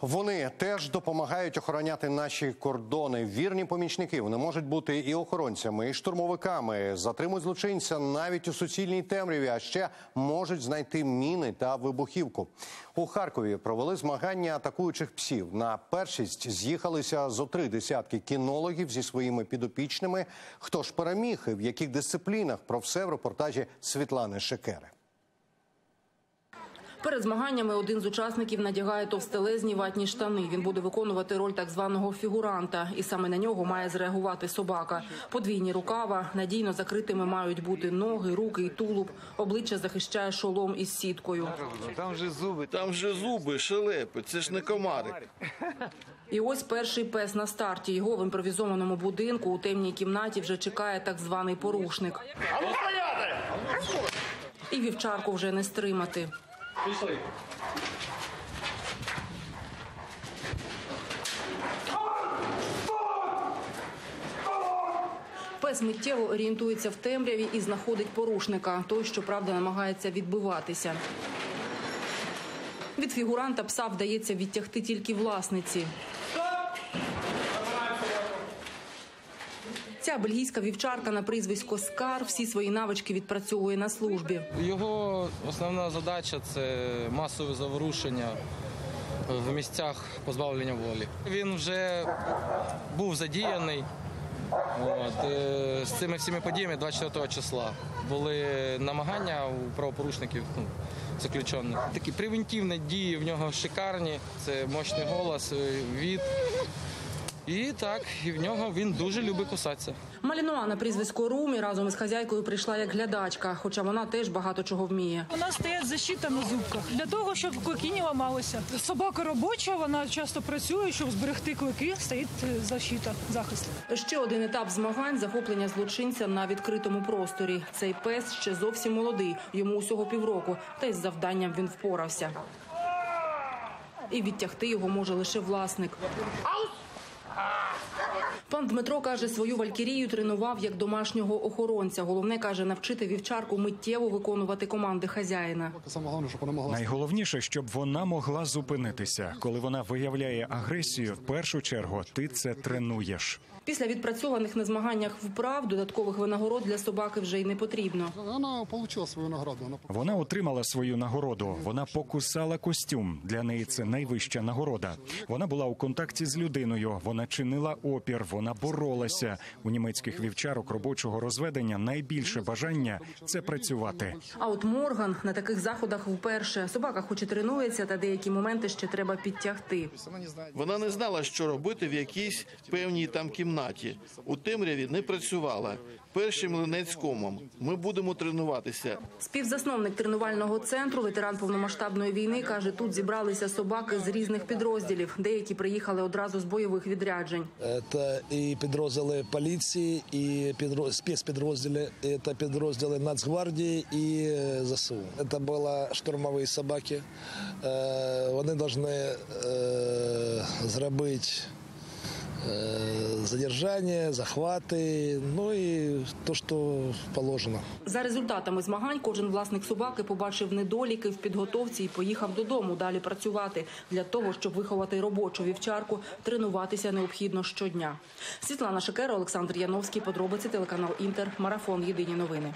Вони теж допомагають охороняти наші кордони. Вірні помічники. Вони можуть бути і охоронцями, і штурмовиками. Затримують злочинця навіть у суцільній темряві, а ще можуть знайти міни та вибухівку. У Харкові провели змагання атакуючих псів. На першість з'їхалися зо три десятки кінологів зі своїми підопічними. Хто ж переміг і в яких дисциплінах? Про все в репортажі Світлани Шекери. Перед змаганнями один з учасників надягає товстелезні ватні штани. Він буде виконувати роль так званого фігуранта, і саме на нього має зреагувати собака. Подвійні рукава надійно закритими мають бути ноги, руки і тулуб. Обличчя захищає шолом із сіткою. Там же зуби. Там же зуби, шелепи, це ж не комарик. І ось перший пес на старті. Його в імпровізованому будинку у темній кімнаті вже чекає так званий порушник. І вівчарку вже не стримати. Пес миттєво орієнтується в темряві і знаходить порушника. Той, щоправда, намагається відбиватися. Від фігуранта пса вдається відтягти тільки власниці. Ця бельгійська вівчарка на прізвисько Скар всі свої навички відпрацьовує на службі. Його основна задача це масове заворушення в місцях позбавлення волі. Він вже був задіяний. От, е, з цими всіми подіями 24 числа були намагання у правопорушників ну, заключених. Такі превентивні дії в нього шикарні. Це мощний голос, е, від. І так, і в нього він дуже любить кусатися. Малінуа на прізвисько Румі разом із хазяйкою прийшла як глядачка, хоча вона теж багато чого вміє. У нас стоять защита на зубках для того, щоб клики не ламалися. Собака робоча, вона часто працює, щоб зберегти клики. Стоїть е, защита, захист. Ще один етап змагань захоплення злочинця на відкритому просторі. Цей пес ще зовсім молодий, йому усього півроку, та із завданням він впорався. І відтягти його може лише власник. Ha ha! Пан Дмитро каже, свою валькірію тренував як домашнього охоронця. Головне каже, навчити вівчарку миттєво виконувати команди хазяїна. Найголовніше, щоб вона могла зупинитися. Коли вона виявляє агресію, в першу чергу ти це тренуєш. Після відпрацьованих на змаганнях вправ додаткових винагород для собаки вже й не потрібно. вона отримала свою награду. Вона отримала свою нагороду. Вона покусала костюм. Для неї це найвища нагорода. Вона була у контакті з людиною. Вона чинила опір. Вона боролася. У німецьких вівчарок робочого розведення найбільше бажання це працювати. А от Морган на таких заходах вперше собака, хоч і тренується, та деякі моменти ще треба підтягти. Вона не знала, що робити в якійсь певній там кімнаті. У темряві не працювала. Перший млинець комом. Ми будемо тренуватися. Співзасновник тренувального центру, ветеран повномасштабної війни, каже, тут зібралися собаки з різних підрозділів. Деякі приїхали одразу з бойових відряджень. Це і підрозділи поліції, і підро- спецпідрозділи, це підрозділи Нацгвардії і е, ЗСУ. Це були штурмові собаки. Е, Вони повинні е, зробити задержання, захвати, ну і те, що положено. За результатами змагань кожен власник собаки побачив недоліки в підготовці і поїхав додому далі працювати. Для того, щоб виховати робочу вівчарку, тренуватися необхідно щодня. Світлана Шекера, Олександр Яновський, подробиці телеканал Інтер, марафон. Єдині новини.